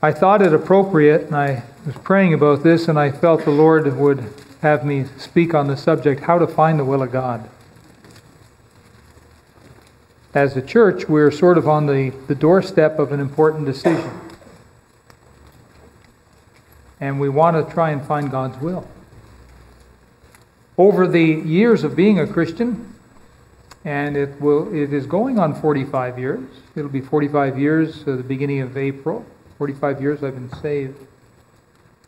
I thought it appropriate, and I was praying about this, and I felt the Lord would have me speak on the subject how to find the will of God. As a church, we're sort of on the, the doorstep of an important decision. And we want to try and find God's will. Over the years of being a Christian, and it will it is going on 45 years. It'll be 45 years at the beginning of April. 45 years I've been saved.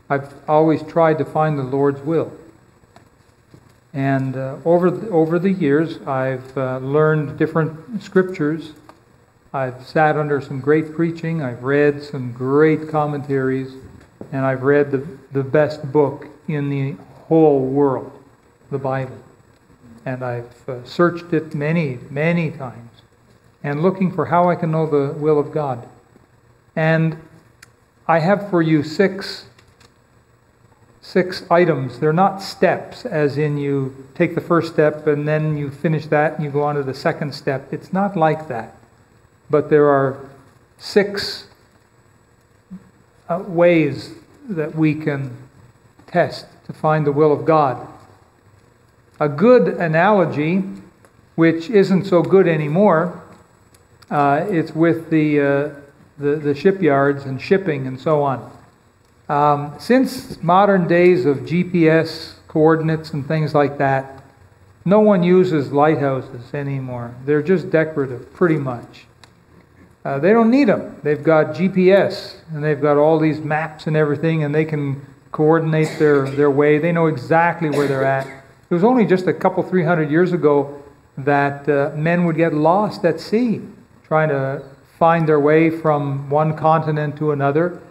I've always tried to find the Lord's will. And uh, over, the, over the years, I've uh, learned different scriptures. I've sat under some great preaching. I've read some great commentaries. And I've read the, the best book in the whole world, the Bible. And I've uh, searched it many, many times. And looking for how I can know the will of God. And I have for you six six items. They're not steps, as in you take the first step and then you finish that and you go on to the second step. It's not like that. But there are six uh, ways that we can test to find the will of God. A good analogy, which isn't so good anymore, uh, it's with the, uh, the, the shipyards and shipping and so on. Um, since modern days of GPS coordinates and things like that, no one uses lighthouses anymore. They're just decorative, pretty much. Uh, they don't need them. They've got GPS and they've got all these maps and everything, and they can coordinate their, their way. They know exactly where they're at. It was only just a couple, three hundred years ago that uh, men would get lost at sea trying to find their way from one continent to another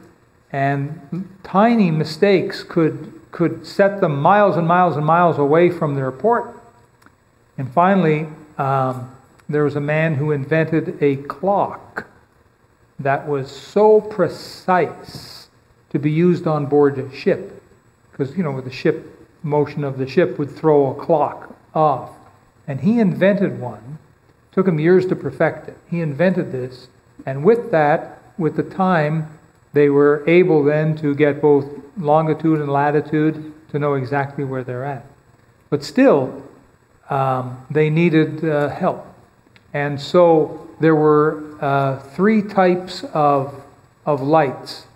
and tiny mistakes could, could set them miles and miles and miles away from their port. And finally, um, there was a man who invented a clock that was so precise to be used on board a ship. Because, you know, the ship motion of the ship would throw a clock off. And he invented one. Took him years to perfect it. He invented this. And with that, with the time, they were able then to get both longitude and latitude to know exactly where they're at. But still, um, they needed uh, help. And so there were uh, three types of, of lights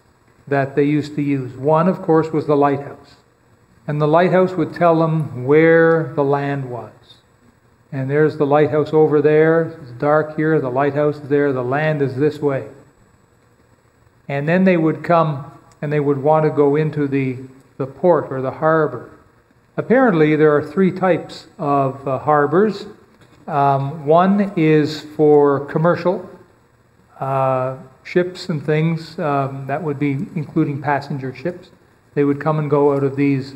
that they used to use. One, of course, was the lighthouse. And the lighthouse would tell them where the land was. And there's the lighthouse over there. It's dark here. The lighthouse is there. The land is this way. And then they would come and they would want to go into the, the port or the harbor. Apparently, there are three types of uh, harbors. Um, one is for commercial uh, ships and things, um, that would be including passenger ships. They would come and go out of these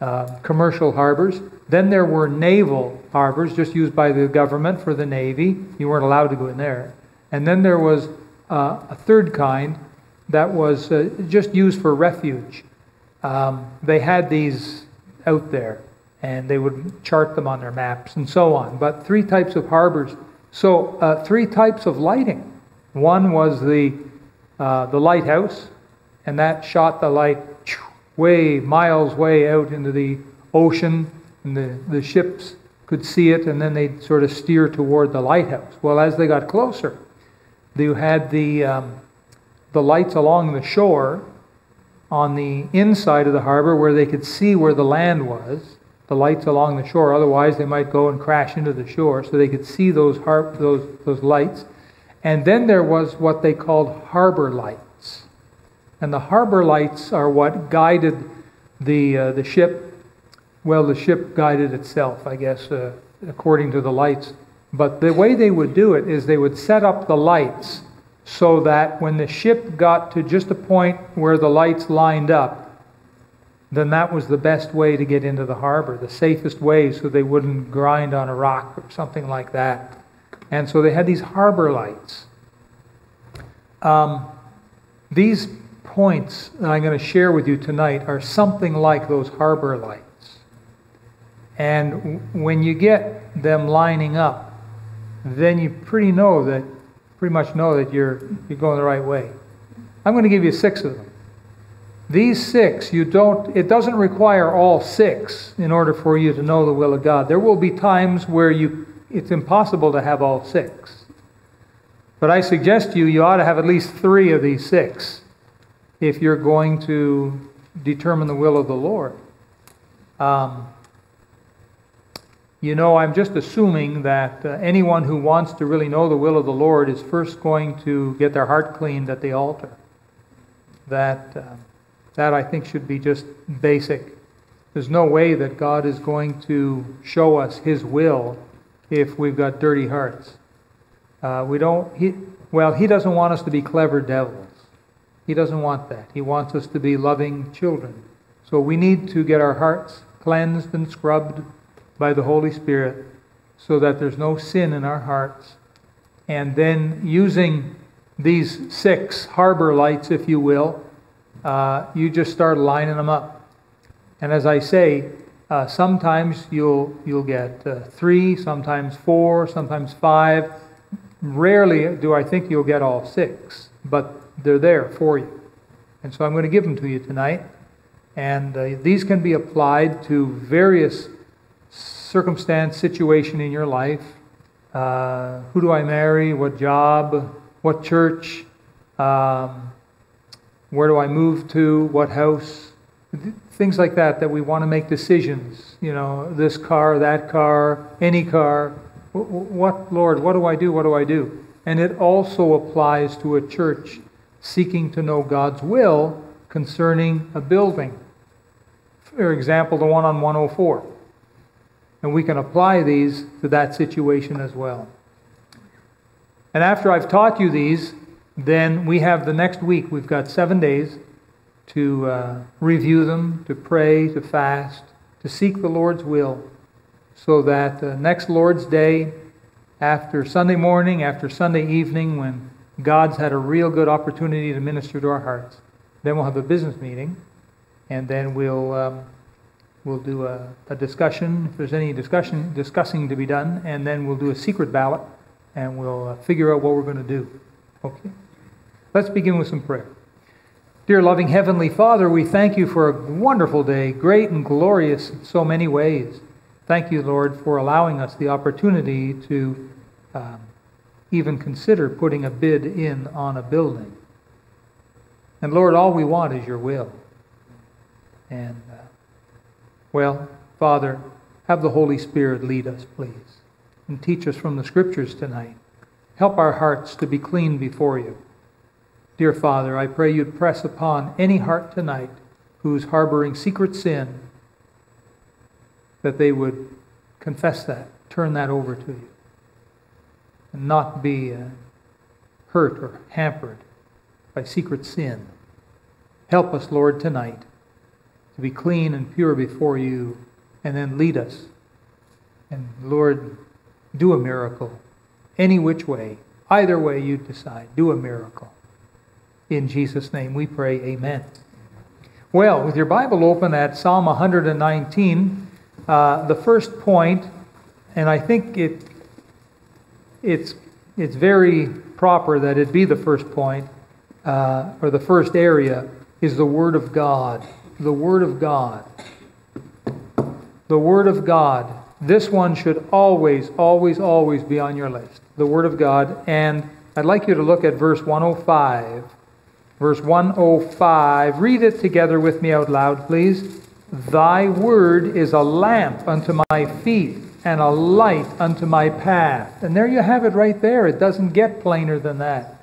uh, commercial harbors. Then there were naval harbors, just used by the government for the Navy. You weren't allowed to go in there. And then there was uh, a third kind, that was uh, just used for refuge. Um, they had these out there, and they would chart them on their maps and so on. But three types of harbors. So uh, three types of lighting. One was the uh, the lighthouse, and that shot the light way miles way out into the ocean, and the, the ships could see it, and then they'd sort of steer toward the lighthouse. Well, as they got closer, you had the um, the lights along the shore on the inside of the harbor where they could see where the land was, the lights along the shore. Otherwise, they might go and crash into the shore, so they could see those, har- those, those lights. And then there was what they called harbor lights. And the harbor lights are what guided the, uh, the ship. Well, the ship guided itself, I guess, uh, according to the lights. But the way they would do it is they would set up the lights so that when the ship got to just a point where the lights lined up, then that was the best way to get into the harbor, the safest way so they wouldn't grind on a rock or something like that. And so they had these harbor lights. Um, these points that I'm going to share with you tonight are something like those harbor lights. And when you get them lining up, then you pretty know that pretty much know that you're, you're going the right way. I'm going to give you six of them. These six, you don't, it doesn't require all six in order for you to know the will of God. There will be times where you, it's impossible to have all six. But I suggest to you, you ought to have at least three of these six if you're going to determine the will of the Lord. Um, you know, I'm just assuming that uh, anyone who wants to really know the will of the Lord is first going to get their heart cleaned at the altar. That, uh, that I think should be just basic. There's no way that God is going to show us His will if we've got dirty hearts. Uh, we don't, he, well, He doesn't want us to be clever devils. He doesn't want that. He wants us to be loving children. So we need to get our hearts cleansed and scrubbed by the Holy Spirit so that there's no sin in our hearts. And then using these six harbor lights, if you will, uh, you just start lining them up. And as I say, uh, sometimes you'll, you'll get uh, three, sometimes four, sometimes five. Rarely do I think you'll get all six, but they're there for you. And so I'm going to give them to you tonight. And uh, these can be applied to various circumstance, situation in your life. Uh, who do I marry? What job? What church? Um, where do I move to? What house? Things like that, that we want to make decisions. You know, this car, that car, any car. What, Lord, what do I do? What do I do? And it also applies to a church seeking to know God's will concerning a building. For example, the one on 104. And we can apply these to that situation as well. And after I've taught you these, then we have the next week. We've got seven days to uh, review them, to pray, to fast, to seek the Lord's will, so that uh, next Lord's Day, after Sunday morning, after Sunday evening, when God's had a real good opportunity to minister to our hearts, then we'll have a business meeting, and then we'll um, we'll do a, a, discussion if there's any discussion discussing to be done, and then we'll do a secret ballot, and we'll uh, figure out what we're going to do. Okay. Let's begin with some prayer. Dear loving Heavenly Father, we thank you for a wonderful day, great and glorious in so many ways. Thank you, Lord, for allowing us the opportunity to um, even consider putting a bid in on a building. And Lord, all we want is your will. And, uh, well, Father, have the Holy Spirit lead us, please, and teach us from the Scriptures tonight. Help our hearts to be clean before you. Dear Father, I pray you'd press upon any heart tonight who's harboring secret sin that they would confess that, turn that over to you, and not be uh, hurt or hampered by secret sin. Help us, Lord, tonight to be clean and pure before you, and then lead us. And Lord, do a miracle any which way, either way you decide, do a miracle. In Jesus' name we pray, Amen. Well, with your Bible open at Psalm 119, uh, the first point, and I think it, it's, it's very proper that it be the first point, uh, or the first area, is the Word of God. The Word of God. The Word of God. This one should always, always, always be on your list. The Word of God. And I'd like you to look at verse 105 Verse 105. Read it together with me out loud, please. Thy word is a lamp unto my feet and a light unto my path. And there you have it right there. It doesn't get plainer than that.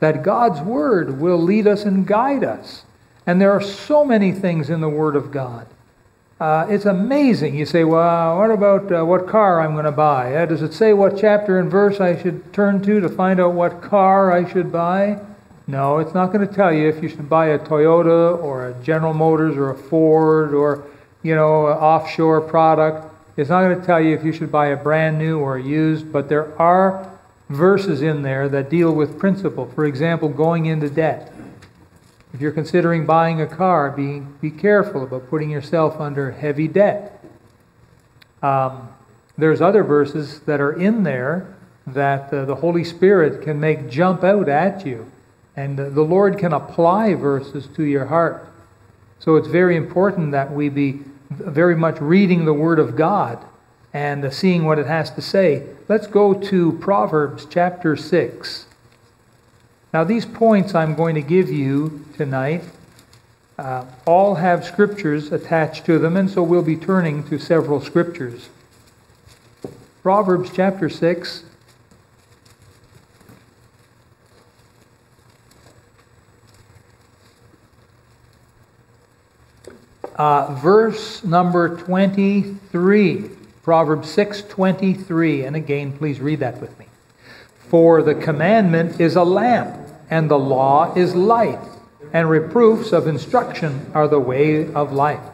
That God's word will lead us and guide us. And there are so many things in the word of God. Uh, it's amazing. You say, well, what about uh, what car I'm going to buy? Uh, does it say what chapter and verse I should turn to to find out what car I should buy? No, it's not going to tell you if you should buy a Toyota or a General Motors or a Ford or, you know, an offshore product. It's not going to tell you if you should buy a brand new or a used, but there are verses in there that deal with principle. For example, going into debt. If you're considering buying a car, be, be careful about putting yourself under heavy debt. Um, there's other verses that are in there that uh, the Holy Spirit can make jump out at you And the Lord can apply verses to your heart. So it's very important that we be very much reading the Word of God and seeing what it has to say. Let's go to Proverbs chapter 6. Now, these points I'm going to give you tonight uh, all have scriptures attached to them, and so we'll be turning to several scriptures. Proverbs chapter 6. Uh, verse number 23 proverbs 6.23 and again please read that with me for the commandment is a lamp and the law is light and reproofs of instruction are the way of life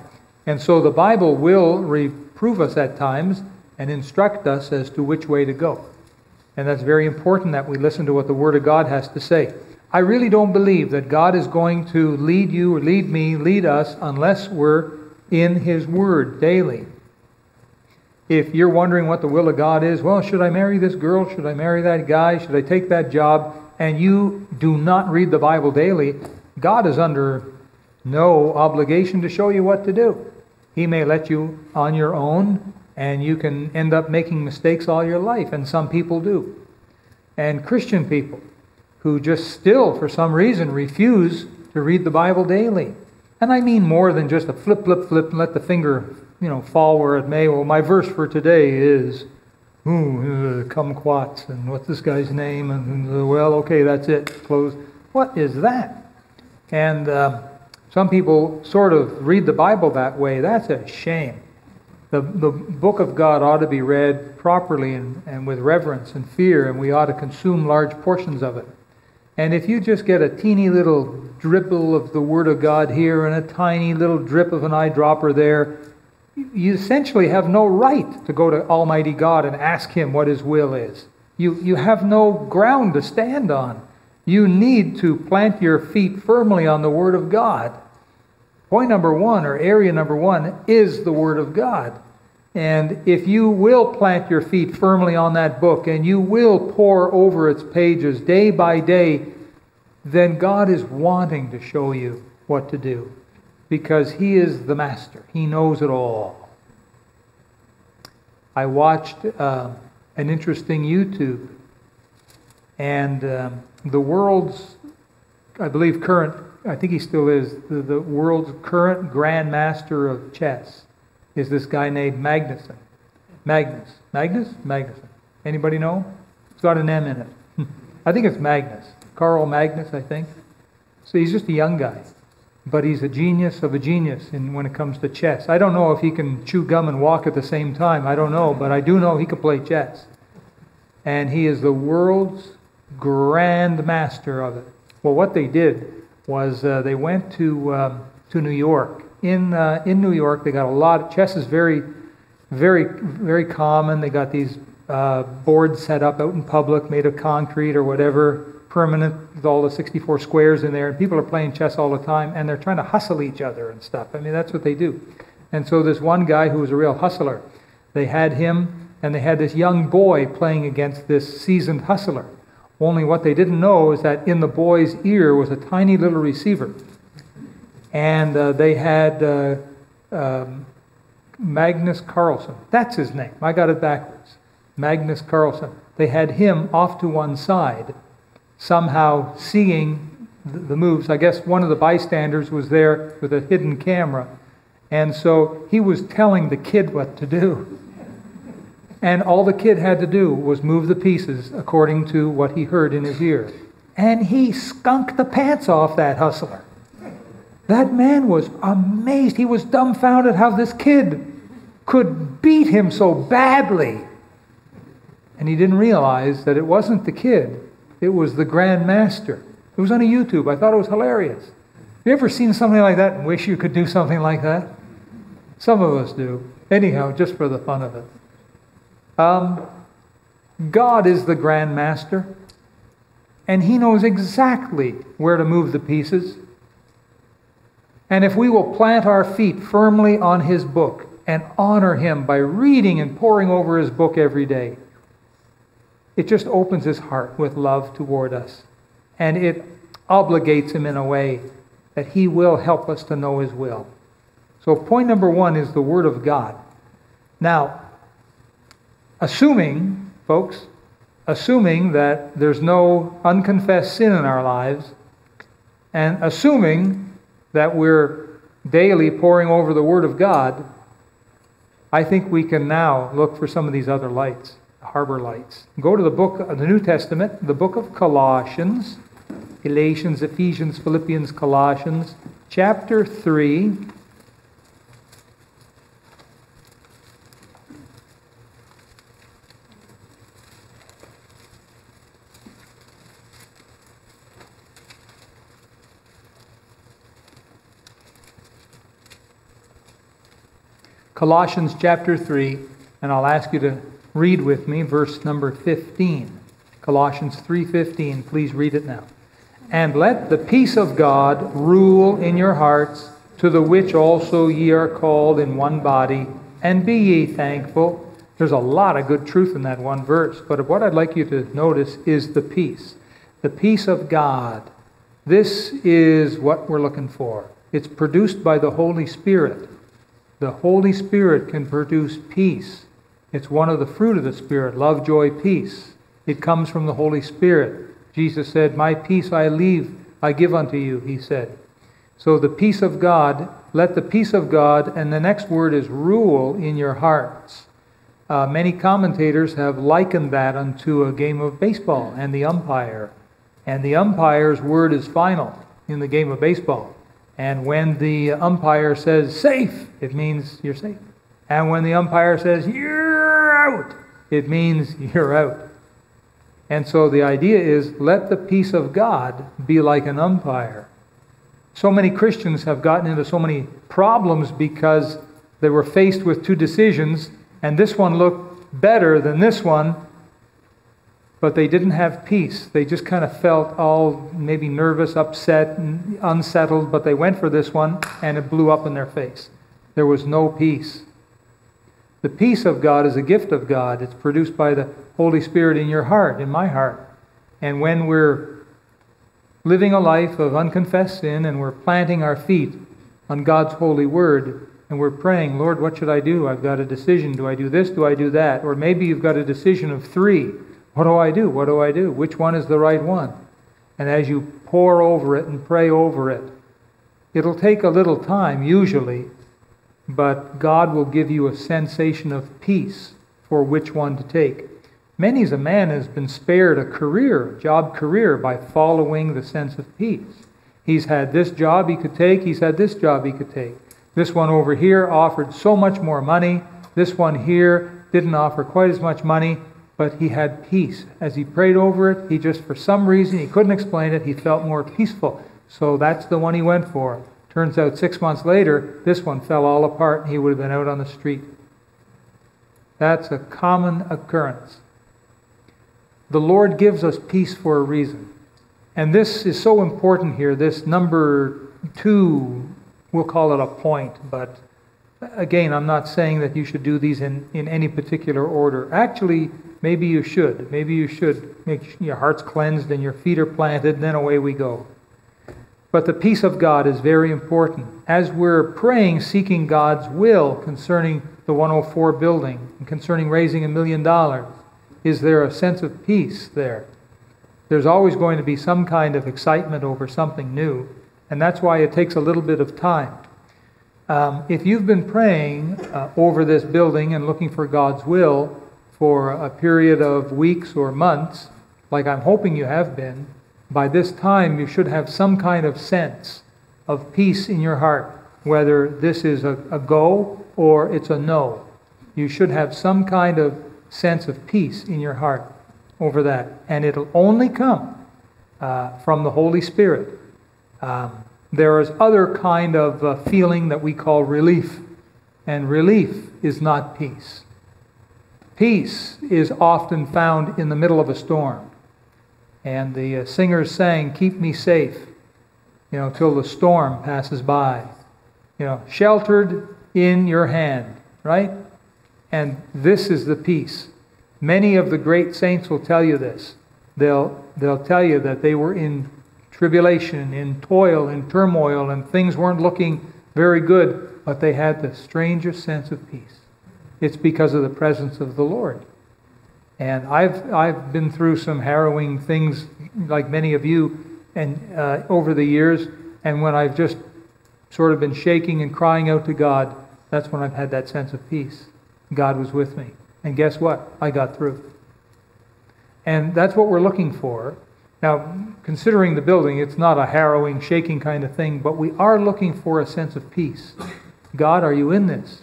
and so the bible will reprove us at times and instruct us as to which way to go and that's very important that we listen to what the word of god has to say I really don't believe that God is going to lead you or lead me, lead us, unless we're in His Word daily. If you're wondering what the will of God is, well, should I marry this girl? Should I marry that guy? Should I take that job? And you do not read the Bible daily, God is under no obligation to show you what to do. He may let you on your own, and you can end up making mistakes all your life, and some people do. And Christian people, who just still, for some reason, refuse to read the Bible daily. And I mean more than just a flip, flip, flip, and let the finger, you know, fall where it may. Well, my verse for today is, ooh, kumquats, and what's this guy's name? And, uh, well, okay, that's it. Close. What is that? And uh, some people sort of read the Bible that way. That's a shame. The, the book of God ought to be read properly and, and with reverence and fear, and we ought to consume large portions of it. And if you just get a teeny little dribble of the Word of God here and a tiny little drip of an eyedropper there, you essentially have no right to go to Almighty God and ask Him what His will is. You, you have no ground to stand on. You need to plant your feet firmly on the Word of God. Point number one, or area number one, is the Word of God. And if you will plant your feet firmly on that book and you will pore over its pages day by day, then God is wanting to show you what to do because He is the master. He knows it all. I watched uh, an interesting YouTube, and um, the world's, I believe, current, I think he still is, the, the world's current Grand Master of chess is this guy named Magnuson. Magnus. Magnus? Magnuson. Anybody know? It's got an M in it. I think it's Magnus. Carl Magnus, I think. So he's just a young guy. But he's a genius of a genius in, when it comes to chess. I don't know if he can chew gum and walk at the same time. I don't know. But I do know he can play chess. And he is the world's grand master of it. Well, what they did was uh, they went to, um, to New York in uh, in New York, they got a lot. Of, chess is very, very, very common. They got these uh, boards set up out in public, made of concrete or whatever, permanent with all the 64 squares in there, and people are playing chess all the time, and they're trying to hustle each other and stuff. I mean, that's what they do. And so this one guy who was a real hustler, they had him, and they had this young boy playing against this seasoned hustler. Only what they didn't know is that in the boy's ear was a tiny little receiver and uh, they had uh, um, Magnus Carlsen. That's his name. I got it backwards. Magnus Carlsen. They had him off to one side, somehow seeing the moves. I guess one of the bystanders was there with a hidden camera. And so he was telling the kid what to do. And all the kid had to do was move the pieces according to what he heard in his ear. And he skunked the pants off that hustler. That man was amazed. He was dumbfounded how this kid could beat him so badly. And he didn't realize that it wasn't the kid, it was the Grand Master. It was on a YouTube. I thought it was hilarious. Have you ever seen something like that and wish you could do something like that? Some of us do. Anyhow, just for the fun of it. Um, God is the Grand Master, and He knows exactly where to move the pieces. And if we will plant our feet firmly on His book and honor Him by reading and poring over His book every day, it just opens His heart with love toward us. And it obligates him in a way that he will help us to know his will. So, point number one is the Word of God. Now, assuming, folks, assuming that there's no unconfessed sin in our lives, and assuming that we're daily pouring over the Word of God, I think we can now look for some of these other lights, harbor lights. Go to the book of the New Testament, the book of Colossians, Galatians, Ephesians, Philippians, Colossians, chapter 3. Colossians chapter 3, and I'll ask you to read with me verse number 15. Colossians 3:15, please read it now. And let the peace of God rule in your hearts, to the which also ye are called in one body, and be ye thankful. There's a lot of good truth in that one verse, but what I'd like you to notice is the peace. The peace of God. This is what we're looking for. It's produced by the Holy Spirit. The Holy Spirit can produce peace. It's one of the fruit of the Spirit love, joy, peace. It comes from the Holy Spirit. Jesus said, My peace I leave, I give unto you, he said. So the peace of God, let the peace of God, and the next word is rule in your hearts. Uh, many commentators have likened that unto a game of baseball and the umpire. And the umpire's word is final in the game of baseball. And when the umpire says safe, it means you're safe. And when the umpire says you're out, it means you're out. And so the idea is let the peace of God be like an umpire. So many Christians have gotten into so many problems because they were faced with two decisions, and this one looked better than this one, but they didn't have peace. They just kind of felt all maybe nervous, upset, unsettled, but they went for this one, and it blew up in their face. There was no peace. The peace of God is a gift of God. It's produced by the Holy Spirit in your heart, in my heart. And when we're living a life of unconfessed sin and we're planting our feet on God's holy word and we're praying, Lord, what should I do? I've got a decision. Do I do this? Do I do that? Or maybe you've got a decision of three. What do I do? What do I do? Which one is the right one? And as you pore over it and pray over it, it'll take a little time, usually, but God will give you a sensation of peace for which one to take. Many's a man has been spared a career, job career, by following the sense of peace. He's had this job he could take, he's had this job he could take. This one over here offered so much more money. This one here didn't offer quite as much money, but he had peace. As he prayed over it, he just, for some reason, he couldn't explain it, he felt more peaceful. So that's the one he went for. Turns out six months later, this one fell all apart and he would have been out on the street. That's a common occurrence. The Lord gives us peace for a reason. And this is so important here. This number two, we'll call it a point, but again, I'm not saying that you should do these in, in any particular order. Actually, maybe you should. Maybe you should make your heart's cleansed and your feet are planted, and then away we go. But the peace of God is very important. As we're praying, seeking God's will concerning the 104 building and concerning raising a million dollars, is there a sense of peace there? There's always going to be some kind of excitement over something new, and that's why it takes a little bit of time. Um, if you've been praying uh, over this building and looking for God's will for a period of weeks or months, like I'm hoping you have been, by this time you should have some kind of sense of peace in your heart, whether this is a, a go or it's a no. You should have some kind of sense of peace in your heart over that. And it'll only come uh, from the Holy Spirit. Um, there is other kind of uh, feeling that we call relief. And relief is not peace. Peace is often found in the middle of a storm. And the uh, singers sang, Keep me safe, you know, till the storm passes by. You know, sheltered in your hand, right? And this is the peace. Many of the great saints will tell you this. They'll, they'll tell you that they were in tribulation, in toil, in turmoil, and things weren't looking very good, but they had the strangest sense of peace. It's because of the presence of the Lord. And I've, I've been through some harrowing things, like many of you, and uh, over the years. And when I've just sort of been shaking and crying out to God, that's when I've had that sense of peace. God was with me. And guess what? I got through. And that's what we're looking for. Now, considering the building, it's not a harrowing, shaking kind of thing, but we are looking for a sense of peace. God, are you in this?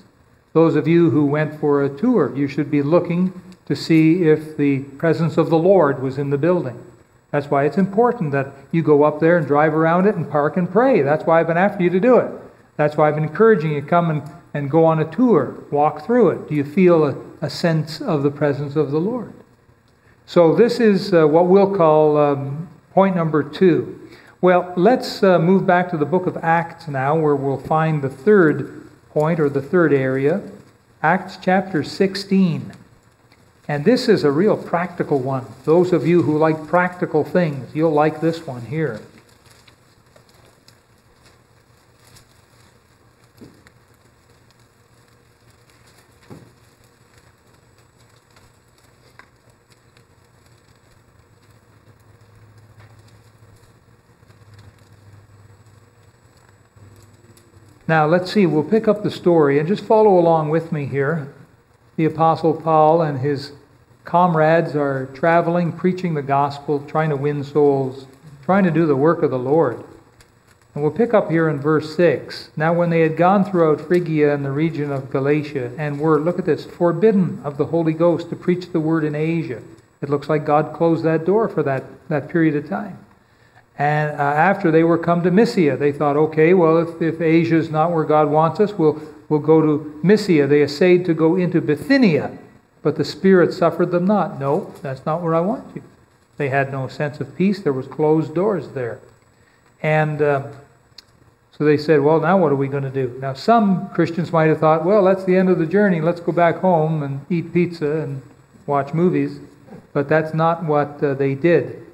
Those of you who went for a tour, you should be looking to see if the presence of the Lord was in the building. That's why it's important that you go up there and drive around it and park and pray. That's why I've been after you to do it. That's why I've been encouraging you to come and, and go on a tour, walk through it. Do you feel a, a sense of the presence of the Lord? So, this is uh, what we'll call um, point number two. Well, let's uh, move back to the book of Acts now, where we'll find the third point or the third area. Acts chapter 16. And this is a real practical one. Those of you who like practical things, you'll like this one here. Now, let's see, we'll pick up the story and just follow along with me here. The Apostle Paul and his comrades are traveling, preaching the gospel, trying to win souls, trying to do the work of the Lord. And we'll pick up here in verse 6. Now, when they had gone throughout Phrygia and the region of Galatia, and were, look at this, forbidden of the Holy Ghost to preach the word in Asia, it looks like God closed that door for that, that period of time. And uh, after they were come to Mysia, they thought, okay, well, if, if Asia is not where God wants us, we'll, we'll go to Mysia. They essayed to go into Bithynia, but the Spirit suffered them not. No, that's not where I want you. They had no sense of peace. There was closed doors there. And uh, so they said, well, now what are we going to do? Now, some Christians might have thought, well, that's the end of the journey. Let's go back home and eat pizza and watch movies. But that's not what uh, they did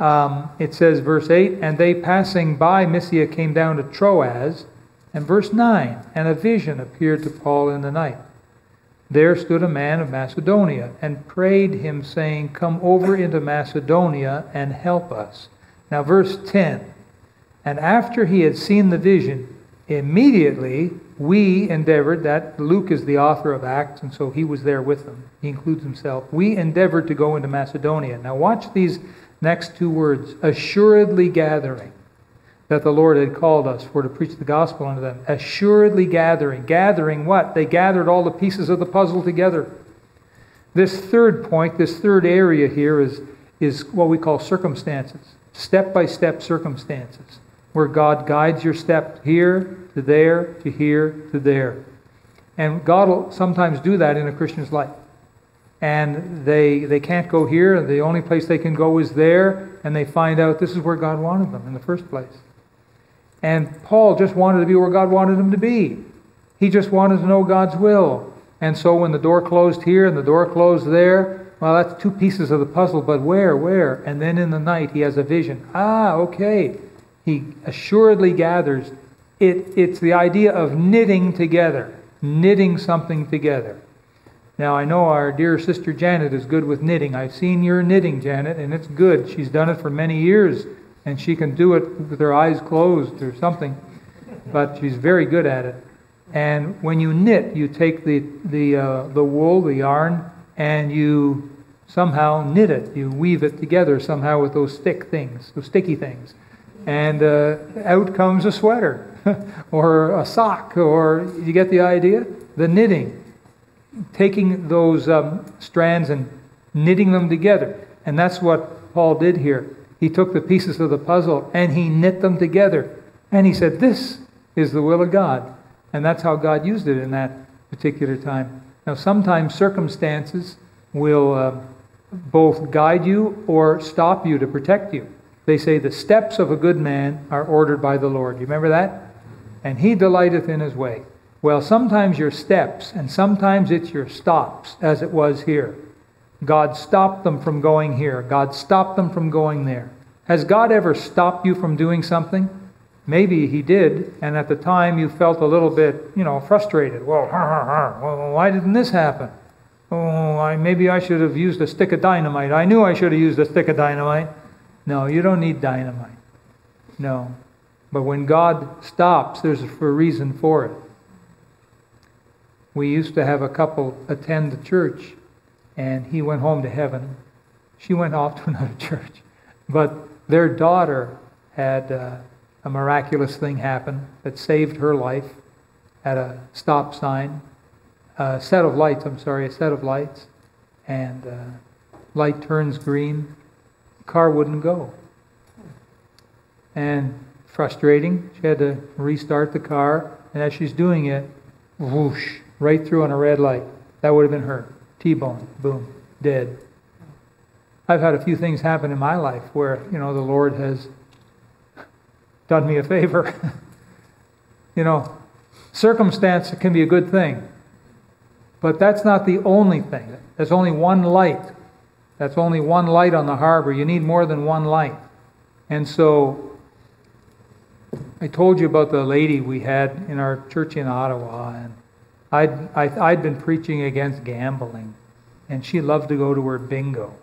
um, it says, verse 8, and they passing by Mysia came down to Troas. And verse 9, and a vision appeared to Paul in the night. There stood a man of Macedonia and prayed him, saying, Come over into Macedonia and help us. Now, verse 10, and after he had seen the vision, immediately we endeavored, that Luke is the author of Acts, and so he was there with them. He includes himself. We endeavored to go into Macedonia. Now, watch these Next two words assuredly gathering that the Lord had called us for to preach the gospel unto them. Assuredly gathering. Gathering what? They gathered all the pieces of the puzzle together. This third point, this third area here is, is what we call circumstances. Step by step circumstances, where God guides your step here to there to here to there. And God will sometimes do that in a Christian's life and they they can't go here the only place they can go is there and they find out this is where god wanted them in the first place and paul just wanted to be where god wanted him to be. He just wanted to know god's will. And so when the door closed here and the door closed there well that's two pieces of the puzzle but where where? And then in the night he has a vision. Ah okay. He assuredly gathers. It, it's the idea of knitting together knitting something together. Now, I know our dear sister Janet is good with knitting. I've seen your knitting, Janet, and it's good. She's done it for many years, and she can do it with her eyes closed or something, but she's very good at it. And when you knit, you take the, the, uh, the wool, the yarn, and you somehow knit it. You weave it together somehow with those stick things, those sticky things. And uh, out comes a sweater or a sock, or you get the idea? The knitting taking those um, strands and knitting them together. And that's what Paul did here. He took the pieces of the puzzle and he knit them together. And he said, This is the will of God. And that's how God used it in that particular time. Now, sometimes circumstances will uh, both guide you or stop you to protect you. They say, The steps of a good man are ordered by the Lord. You remember that? And he delighteth in his way. Well, sometimes your steps, and sometimes it's your stops, as it was here. God stopped them from going here. God stopped them from going there. Has God ever stopped you from doing something? Maybe He did, and at the time you felt a little bit, you know, frustrated. Well, well why didn't this happen? Oh, I, maybe I should have used a stick of dynamite. I knew I should have used a stick of dynamite. No, you don't need dynamite. No. But when God stops, there's a reason for it. We used to have a couple attend the church, and he went home to heaven. She went off to another church. But their daughter had uh, a miraculous thing happen that saved her life at a stop sign, a set of lights, I'm sorry, a set of lights, and uh, light turns green, car wouldn't go. And frustrating, she had to restart the car, and as she's doing it, whoosh, right through on a red light. That would have been her. T-bone, boom, dead. I've had a few things happen in my life where, you know, the Lord has done me a favor. you know, circumstance can be a good thing. But that's not the only thing. There's only one light. That's only one light on the harbor. You need more than one light. And so I told you about the lady we had in our church in Ottawa, and I'd, I, would i had been preaching against gambling, and she loved to go to her bingo.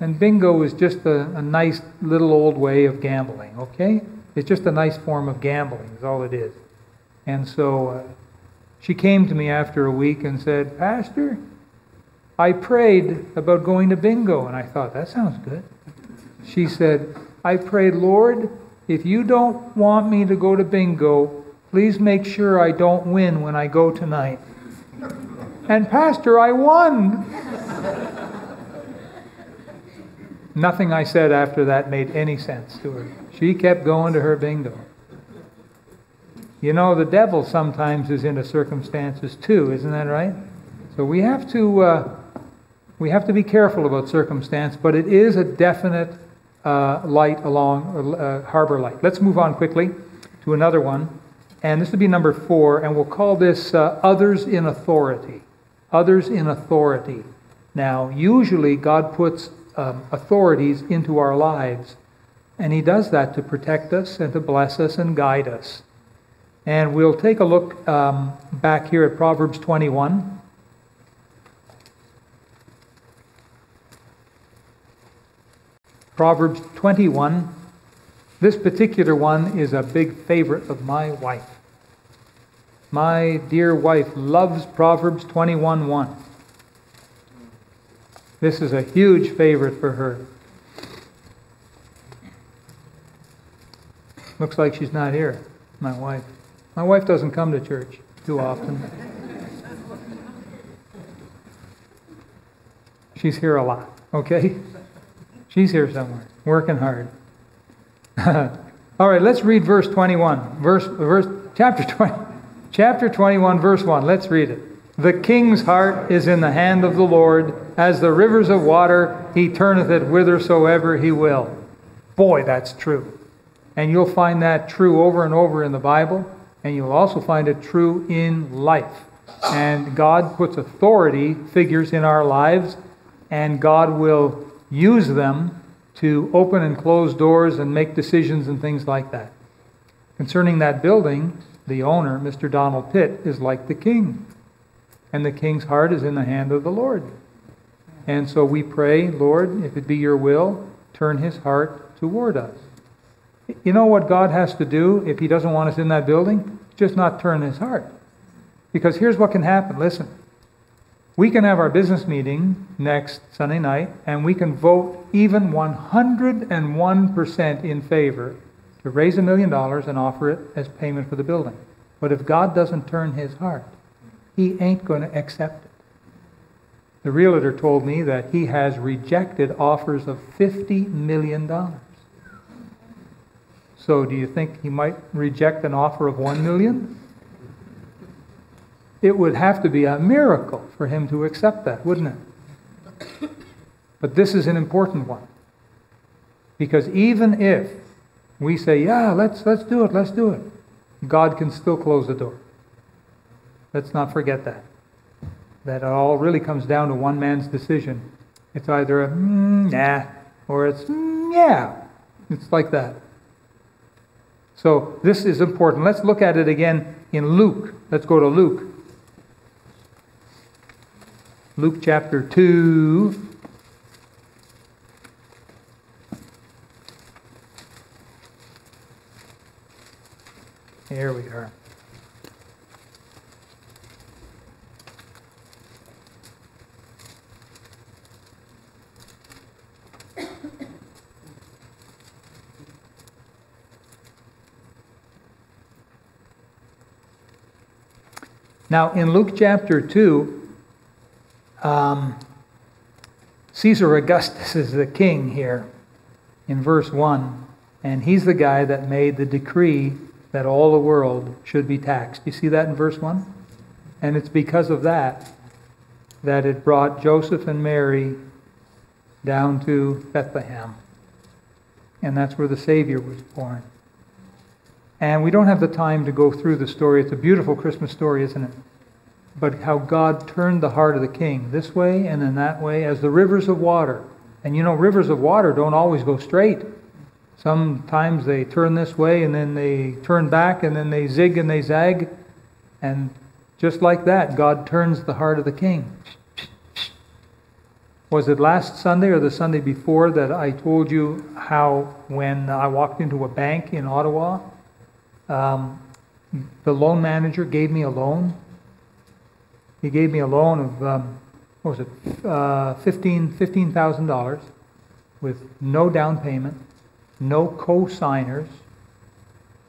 And bingo is just a, a nice little old way of gambling, okay? It's just a nice form of gambling, is all it is. And so uh, she came to me after a week and said, Pastor, I prayed about going to bingo. And I thought, that sounds good. She said, I prayed, Lord, if you don't want me to go to bingo, Please make sure I don't win when I go tonight. And, Pastor, I won. Nothing I said after that made any sense to her. She kept going to her bingo. You know, the devil sometimes is into circumstances too, isn't that right? So we have to uh, we have to be careful about circumstance, but it is a definite uh, light along uh, harbor light. Let's move on quickly to another one. And this would be number four, and we'll call this uh, others in authority. Others in authority. Now, usually God puts um, authorities into our lives, and He does that to protect us and to bless us and guide us. And we'll take a look um, back here at Proverbs 21. Proverbs 21. This particular one is a big favorite of my wife. My dear wife loves Proverbs 21:1. This is a huge favorite for her. Looks like she's not here, my wife. My wife doesn't come to church too often. She's here a lot, okay? She's here somewhere, working hard. All right, let's read verse 21. Verse, verse, chapter 20, chapter 21, verse 1. Let's read it. The king's heart is in the hand of the Lord, as the rivers of water, he turneth it whithersoever he will. Boy, that's true. And you'll find that true over and over in the Bible, and you'll also find it true in life. And God puts authority figures in our lives, and God will use them to open and close doors and make decisions and things like that. Concerning that building, the owner, Mr. Donald Pitt, is like the king. And the king's heart is in the hand of the Lord. And so we pray, Lord, if it be your will, turn his heart toward us. You know what God has to do if he doesn't want us in that building? Just not turn his heart. Because here's what can happen. Listen. We can have our business meeting next Sunday night, and we can vote even 101% in favor to raise a million dollars and offer it as payment for the building. But if God doesn't turn his heart, he ain't going to accept it. The realtor told me that he has rejected offers of $50 million. So do you think he might reject an offer of 1 million? It would have to be a miracle for him to accept that, wouldn't it? But this is an important one. Because even if we say, yeah, let's, let's do it, let's do it, God can still close the door. Let's not forget that. That it all really comes down to one man's decision. It's either a mm, nah or it's mm, yeah. It's like that. So this is important. Let's look at it again in Luke. Let's go to Luke. Luke chapter 2. Here we are. Now, in Luke chapter 2, um, Caesar Augustus is the king here in verse 1, and he's the guy that made the decree that all the world should be taxed. You see that in verse 1? And it's because of that that it brought Joseph and Mary down to Bethlehem. And that's where the Savior was born. And we don't have the time to go through the story. It's a beautiful Christmas story, isn't it? But how God turned the heart of the king this way and then that way as the rivers of water. And you know, rivers of water don't always go straight. Sometimes they turn this way and then they turn back and then they zig and they zag. And just like that, God turns the heart of the king. Was it last Sunday or the Sunday before that I told you how when I walked into a bank in Ottawa, um, the loan manager gave me a loan? He gave me a loan of, um, what was it, uh, $15,000 $15, with no down payment no co-signers,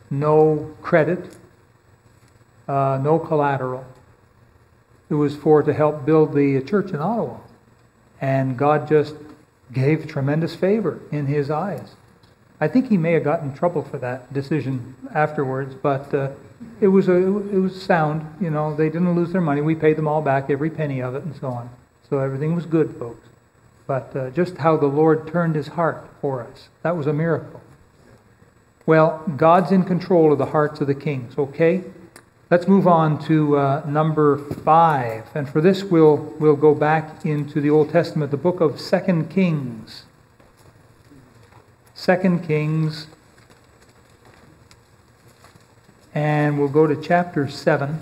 no credit, uh, no collateral. It was for to help build the church in Ottawa. And God just gave tremendous favor in his eyes. I think he may have gotten in trouble for that decision afterwards, but uh, it was a it was sound. You know, they didn't lose their money. We paid them all back, every penny of it, and so on. So everything was good, folks but uh, just how the Lord turned his heart for us. That was a miracle. Well, God's in control of the hearts of the kings, okay? Let's move on to uh, number five. And for this, we'll, we'll go back into the Old Testament, the book of Second Kings. Second Kings. And we'll go to chapter 7.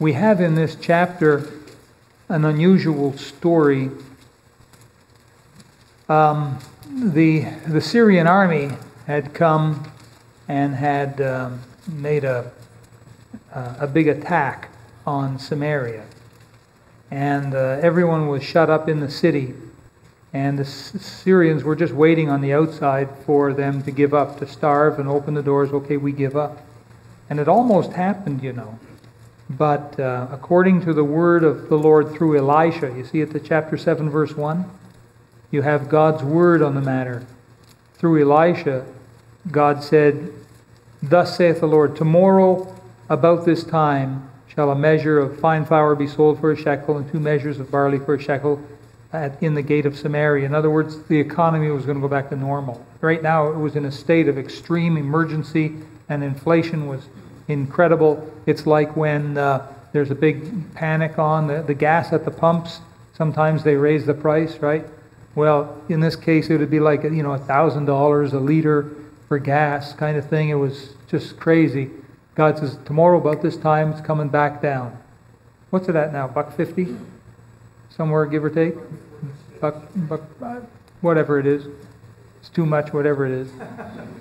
We have in this chapter an unusual story. Um, the, the Syrian army had come and had um, made a, a big attack on Samaria. And uh, everyone was shut up in the city. And the Syrians were just waiting on the outside for them to give up, to starve and open the doors. Okay, we give up. And it almost happened, you know. But uh, according to the word of the Lord through Elisha, you see at the chapter 7, verse 1, you have God's word on the matter. Through Elisha, God said, Thus saith the Lord, Tomorrow about this time shall a measure of fine flour be sold for a shekel, and two measures of barley for a shekel at, in the gate of Samaria. In other words, the economy was going to go back to normal. Right now, it was in a state of extreme emergency, and inflation was incredible. It's like when uh, there's a big panic on the, the gas at the pumps. Sometimes they raise the price, right? Well, in this case, it would be like you know a thousand dollars a liter for gas, kind of thing. It was just crazy. God says tomorrow about this time it's coming back down. What's it at now? Buck fifty, somewhere give or take. Buck, buck, whatever it is. It's too much, whatever it is,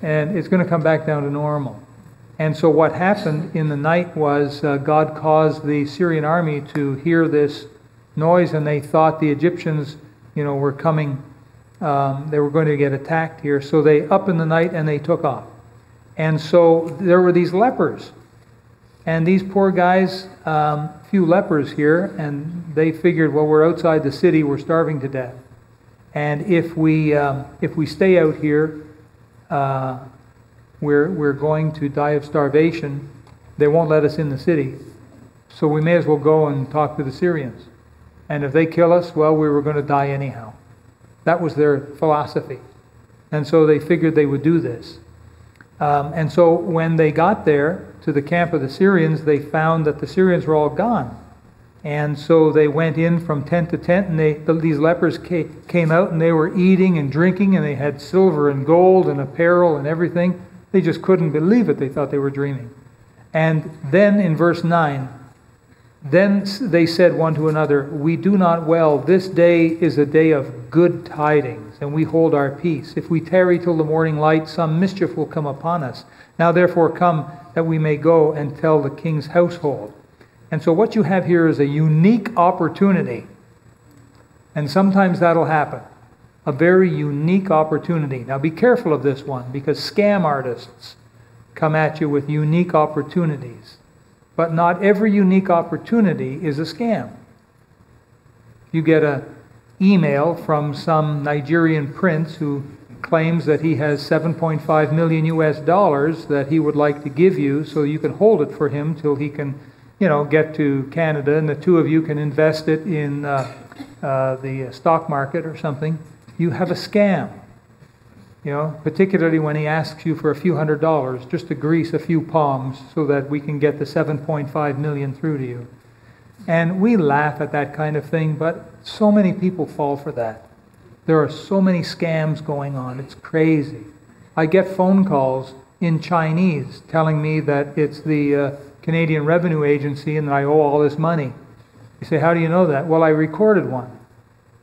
and it's going to come back down to normal. And so what happened in the night was uh, God caused the Syrian army to hear this noise, and they thought the Egyptians, you know, were coming. Um, they were going to get attacked here. So they up in the night and they took off. And so there were these lepers, and these poor guys, um, few lepers here, and they figured, well, we're outside the city, we're starving to death, and if we um, if we stay out here. Uh, we're, we're going to die of starvation. They won't let us in the city. So we may as well go and talk to the Syrians. And if they kill us, well, we were going to die anyhow. That was their philosophy. And so they figured they would do this. Um, and so when they got there to the camp of the Syrians, they found that the Syrians were all gone. And so they went in from tent to tent, and they, these lepers came out and they were eating and drinking, and they had silver and gold and apparel and everything. They just couldn't believe it. They thought they were dreaming. And then in verse 9, then they said one to another, We do not well. This day is a day of good tidings, and we hold our peace. If we tarry till the morning light, some mischief will come upon us. Now therefore come, that we may go and tell the king's household. And so what you have here is a unique opportunity. And sometimes that'll happen. A very unique opportunity. Now be careful of this one, because scam artists come at you with unique opportunities. But not every unique opportunity is a scam. You get an email from some Nigerian prince who claims that he has 7.5 million US dollars that he would like to give you so you can hold it for him till he can, you know, get to Canada and the two of you can invest it in uh, uh, the stock market or something. You have a scam. You know, particularly when he asks you for a few hundred dollars just to grease a few palms so that we can get the 7.5 million through to you. And we laugh at that kind of thing, but so many people fall for that. There are so many scams going on. It's crazy. I get phone calls in Chinese telling me that it's the uh, Canadian Revenue Agency and that I owe all this money. You say, How do you know that? Well, I recorded one.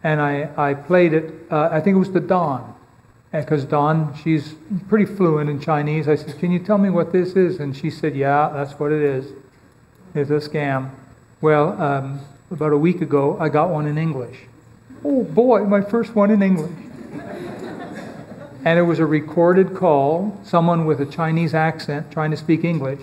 And I, I played it, uh, I think it was the Dawn because Dawn, she's pretty fluent in Chinese. I said, Can you tell me what this is? And she said, Yeah, that's what it is. It's a scam. Well, um, about a week ago, I got one in English. Oh boy, my first one in English. and it was a recorded call, someone with a Chinese accent trying to speak English.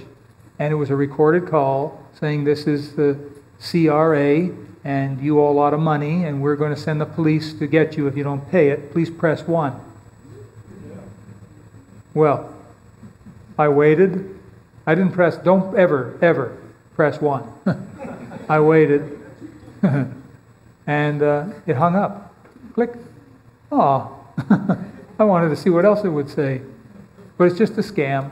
And it was a recorded call saying, This is the CRA, and you owe a lot of money, and we're going to send the police to get you if you don't pay it. Please press 1. Well, I waited. I didn't press, don't ever, ever press one. I waited. and uh, it hung up. Click. Oh, I wanted to see what else it would say. But it's just a scam.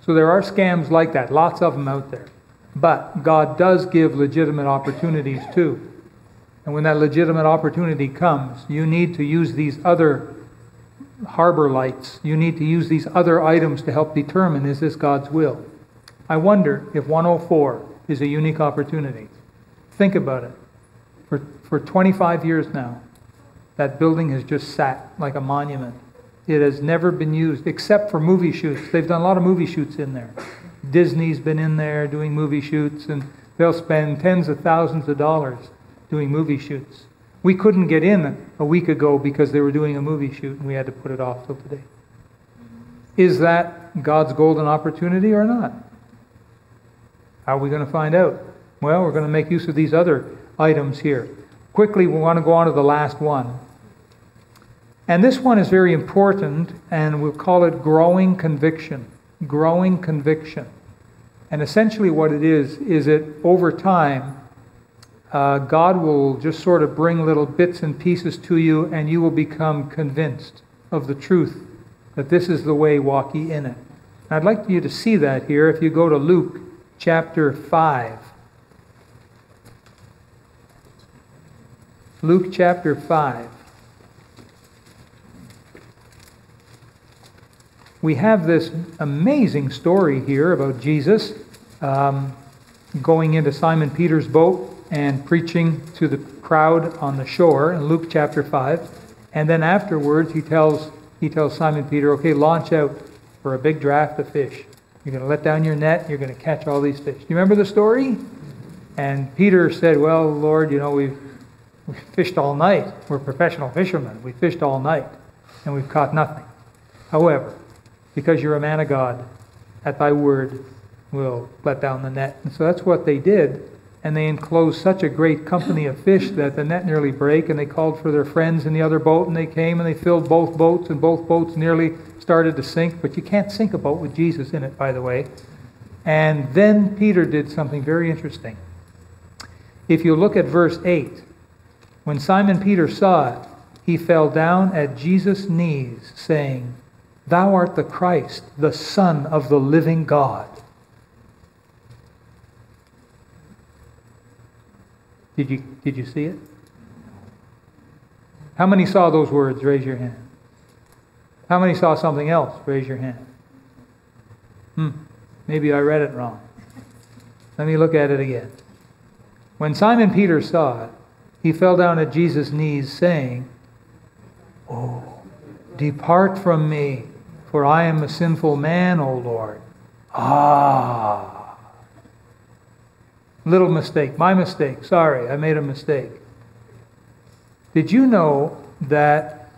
So there are scams like that, lots of them out there. But God does give legitimate opportunities too. And when that legitimate opportunity comes, you need to use these other harbor lights. You need to use these other items to help determine is this God's will. I wonder if 104 is a unique opportunity. Think about it. For, for 25 years now, that building has just sat like a monument. It has never been used except for movie shoots. They've done a lot of movie shoots in there. Disney's been in there doing movie shoots, and they'll spend tens of thousands of dollars doing movie shoots. We couldn't get in a week ago because they were doing a movie shoot and we had to put it off till today. Is that God's golden opportunity or not? How are we going to find out? Well, we're going to make use of these other items here. Quickly, we want to go on to the last one. And this one is very important, and we'll call it growing conviction. Growing conviction. And essentially, what it is, is it over time, uh, God will just sort of bring little bits and pieces to you, and you will become convinced of the truth that this is the way, walk ye in it. And I'd like you to see that here if you go to Luke chapter 5. Luke chapter 5. We have this amazing story here about Jesus um, going into Simon Peter's boat and preaching to the crowd on the shore in Luke chapter 5. And then afterwards, he tells, he tells Simon Peter, okay, launch out for a big draft of fish. You're going to let down your net, you're going to catch all these fish. Do you remember the story? And Peter said, Well, Lord, you know, we've, we fished all night. We're professional fishermen. We fished all night, and we've caught nothing. However, because you're a man of God, at thy word, we'll let down the net. And so that's what they did and they enclosed such a great company of fish that the net nearly broke. and they called for their friends in the other boat and they came and they filled both boats and both boats nearly started to sink. But you can't sink a boat with jesus in it by the way. And then peter did something very interesting. If you look at verse 8 when simon peter saw it he fell down at jesus knees saying thou art the christ the son of the living god Did you, did you see it? How many saw those words? Raise your hand. How many saw something else? Raise your hand. Hmm, maybe I read it wrong. Let me look at it again. When Simon Peter saw it, he fell down at Jesus' knees, saying, Oh, depart from me, for I am a sinful man, O Lord. Ah. Little mistake, my mistake. Sorry, I made a mistake. Did you know that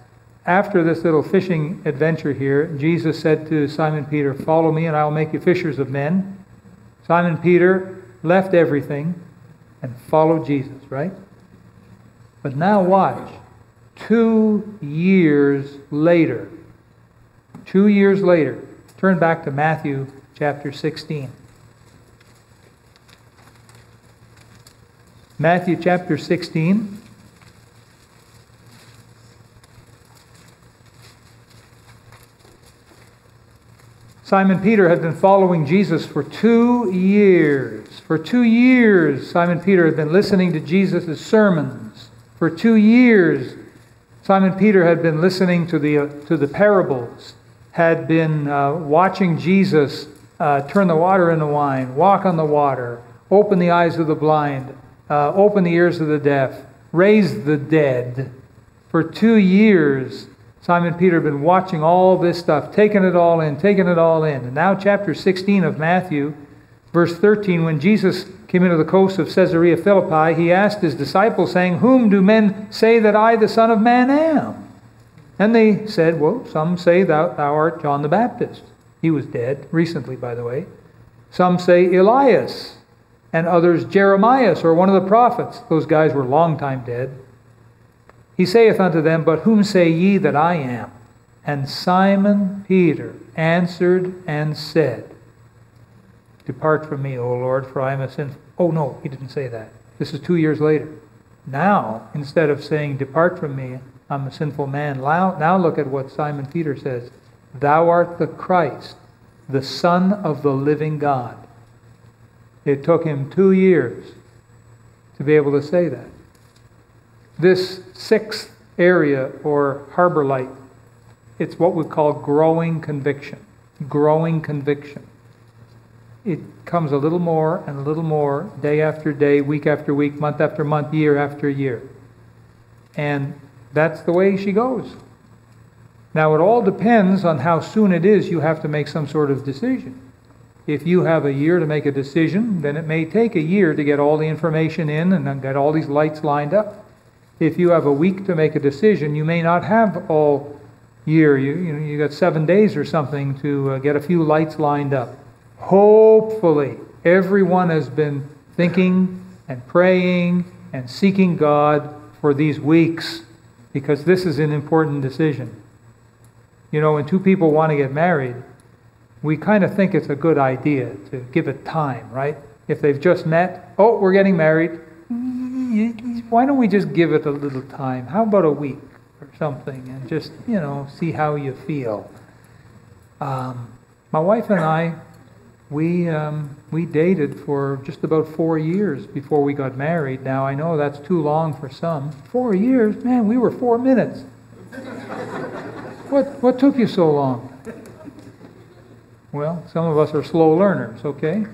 after this little fishing adventure here, Jesus said to Simon Peter, Follow me, and I will make you fishers of men? Simon Peter left everything and followed Jesus, right? But now watch. Two years later, two years later, turn back to Matthew chapter 16. Matthew chapter 16. Simon Peter had been following Jesus for two years. For two years, Simon Peter had been listening to Jesus' sermons. For two years, Simon Peter had been listening to the, uh, to the parables, had been uh, watching Jesus uh, turn the water into wine, walk on the water, open the eyes of the blind, uh, open the ears of the deaf, raise the dead. For two years, Simon Peter had been watching all this stuff, taking it all in, taking it all in. And now, chapter 16 of Matthew, verse 13, when Jesus came into the coast of Caesarea Philippi, he asked his disciples, saying, Whom do men say that I, the Son of Man, am? And they said, Well, some say thou, thou art John the Baptist. He was dead recently, by the way. Some say Elias, and others Jeremias, or one of the prophets. Those guys were long time dead. He saith unto them, But whom say ye that I am? And Simon Peter answered and said, Depart from me, O Lord, for I am a sin. Oh, no, he didn't say that. This is two years later. Now, instead of saying, Depart from me, I'm a sinful man, now look at what Simon Peter says. Thou art the Christ, the Son of the living God. It took him two years to be able to say that. This sixth area, or harbor light, it's what we call growing conviction. Growing conviction. It comes a little more and a little more day after day, week after week, month after month, year after year. And that's the way she goes. Now, it all depends on how soon it is you have to make some sort of decision. If you have a year to make a decision, then it may take a year to get all the information in and get all these lights lined up. If you have a week to make a decision, you may not have all year. You, you, know, you got seven days or something to uh, get a few lights lined up. Hopefully, everyone has been thinking and praying and seeking God for these weeks because this is an important decision. You know, when two people want to get married, we kind of think it's a good idea to give it time, right? If they've just met, oh, we're getting married. Why don't we just give it a little time? How about a week or something and just, you know, see how you feel? Um, my wife and I, we, um, we dated for just about four years before we got married. Now, I know that's too long for some. Four years? Man, we were four minutes. What, what took you so long? Well, some of us are slow learners, okay?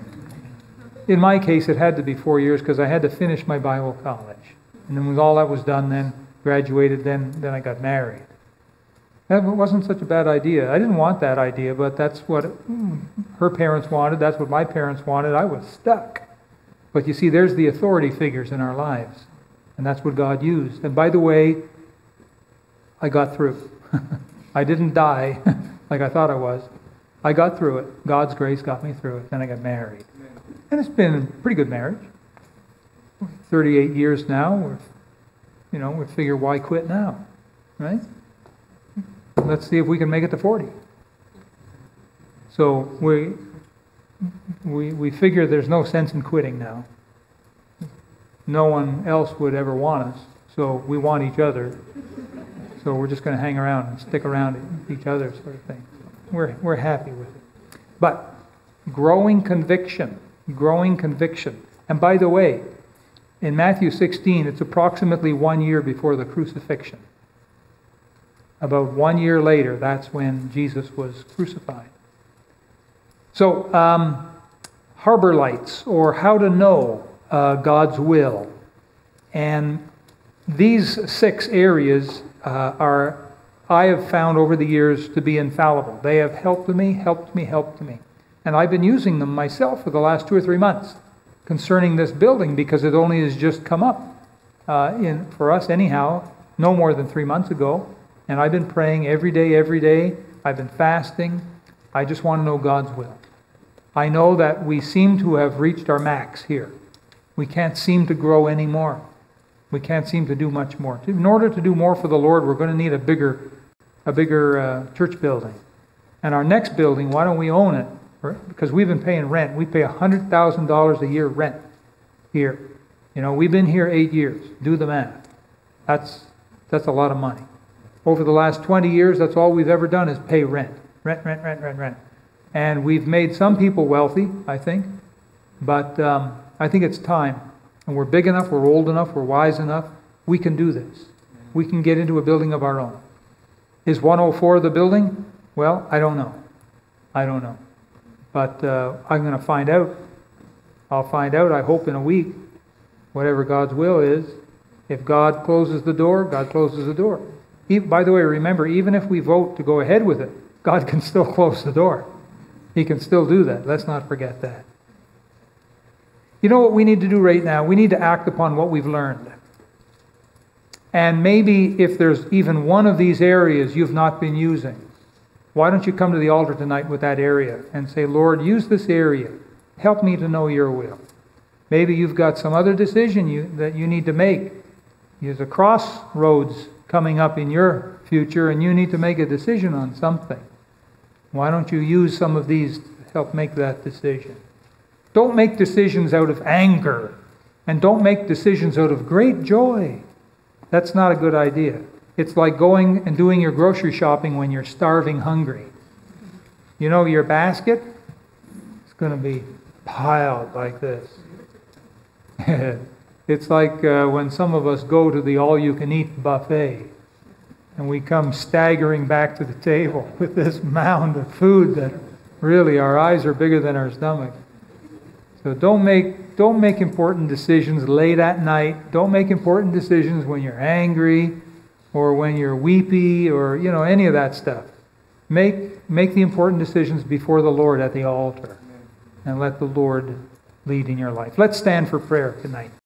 In my case, it had to be four years because I had to finish my Bible college. And then when all that was done, then graduated, then, then I got married. That wasn't such a bad idea. I didn't want that idea, but that's what hmm, her parents wanted. That's what my parents wanted. I was stuck. But you see, there's the authority figures in our lives. And that's what God used. And by the way, I got through. I didn't die like I thought I was. I got through it. God's grace got me through it. Then I got married. And it's been a pretty good marriage. 38 years now. We're, you know, we figure why quit now, right? Let's see if we can make it to 40. So we, we, we figure there's no sense in quitting now. No one else would ever want us, so we want each other. So we're just going to hang around and stick around each other, sort of thing. We're, we're happy with it. But growing conviction, growing conviction. And by the way, in Matthew 16, it's approximately one year before the crucifixion. About one year later, that's when Jesus was crucified. So, um, harbor lights, or how to know uh, God's will. And these six areas uh, are, I have found over the years to be infallible. They have helped me, helped me, helped me. And I've been using them myself for the last two or three months concerning this building because it only has just come up uh, in, for us, anyhow, no more than three months ago. And I've been praying every day, every day. I've been fasting. I just want to know God's will. I know that we seem to have reached our max here. We can't seem to grow anymore. We can't seem to do much more. In order to do more for the Lord, we're going to need a bigger, a bigger uh, church building. And our next building, why don't we own it? Because we've been paying rent. We pay $100,000 a year rent here. You know, we've been here eight years. Do the math. That's, that's a lot of money. Over the last 20 years, that's all we've ever done is pay rent. Rent, rent, rent, rent, rent. And we've made some people wealthy, I think. But um, I think it's time. And we're big enough, we're old enough, we're wise enough. We can do this. We can get into a building of our own. Is 104 the building? Well, I don't know. I don't know. But uh, I'm going to find out. I'll find out, I hope, in a week, whatever God's will is. If God closes the door, God closes the door. By the way, remember, even if we vote to go ahead with it, God can still close the door. He can still do that. Let's not forget that. You know what we need to do right now? We need to act upon what we've learned. And maybe if there's even one of these areas you've not been using, why don't you come to the altar tonight with that area and say, Lord, use this area. Help me to know your will. Maybe you've got some other decision you, that you need to make. There's a crossroads coming up in your future, and you need to make a decision on something. Why don't you use some of these to help make that decision? Don't make decisions out of anger, and don't make decisions out of great joy. That's not a good idea. It's like going and doing your grocery shopping when you're starving hungry. You know, your basket is going to be piled like this. it's like uh, when some of us go to the all you can eat buffet and we come staggering back to the table with this mound of food that really our eyes are bigger than our stomach. So don't make don't make important decisions late at night. Don't make important decisions when you're angry or when you're weepy or you know any of that stuff. Make make the important decisions before the Lord at the altar and let the Lord lead in your life. Let's stand for prayer tonight.